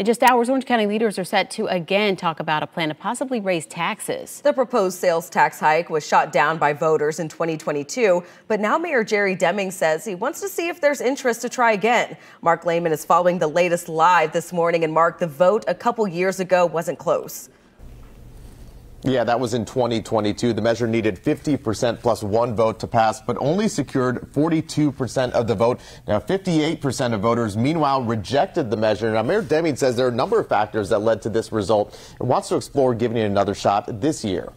In just hours, Orange County leaders are set to again talk about a plan to possibly raise taxes. The proposed sales tax hike was shot down by voters in 2022, but now Mayor Jerry Demings says he wants to see if there's interest to try again. Mark Lehman is following the latest live this morning, and Mark, the vote a couple years ago wasn't close. Yeah, that was in 2022. The measure needed 50% plus one vote to pass, but only secured 42% of the vote. Now, 58% of voters, meanwhile, rejected the measure. Now, Mayor Demings says there are a number of factors that led to this result and wants to explore giving it another shot this year.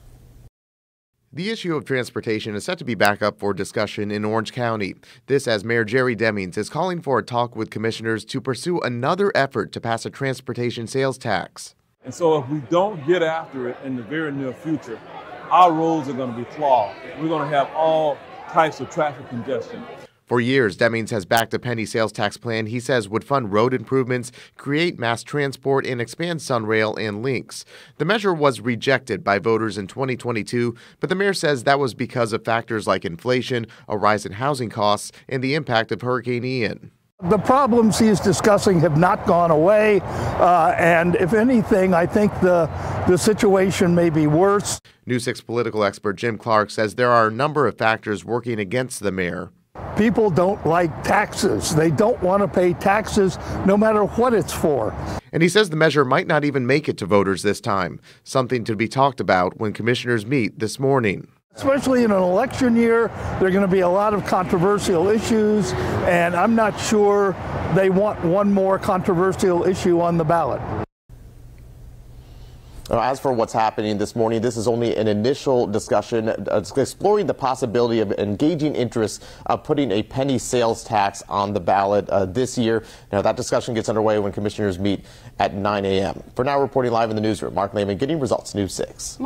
The issue of transportation is set to be back up for discussion in Orange County. This as Mayor Jerry Demings is calling for a talk with commissioners to pursue another effort to pass a transportation sales tax. And so if we don't get after it in the very near future, our roads are going to be clogged. We're going to have all types of traffic congestion. For years, Demings has backed a penny sales tax plan he says would fund road improvements, create mass transport, and expand Sunrail and LYNX. The measure was rejected by voters in 2022, but the mayor says that was because of factors like inflation, a rise in housing costs, and the impact of Hurricane Ian. The problems he's discussing have not gone away, uh, and if anything, I think the the situation may be worse. News 6 political expert Jim Clark says there are a number of factors working against the mayor. People don't like taxes. They don't want to pay taxes no matter what it's for. And he says the measure might not even make it to voters this time, something to be talked about when commissioners meet this morning. Especially in an election year, there are going to be a lot of controversial issues, and I'm not sure they want one more controversial issue on the ballot. As for what's happening this morning, this is only an initial discussion uh, exploring the possibility of engaging interest of putting a penny sales tax on the ballot uh, this year. Now, that discussion gets underway when commissioners meet at 9 a.m. For now, reporting live in the newsroom, Mark Lehman, getting results, News 6.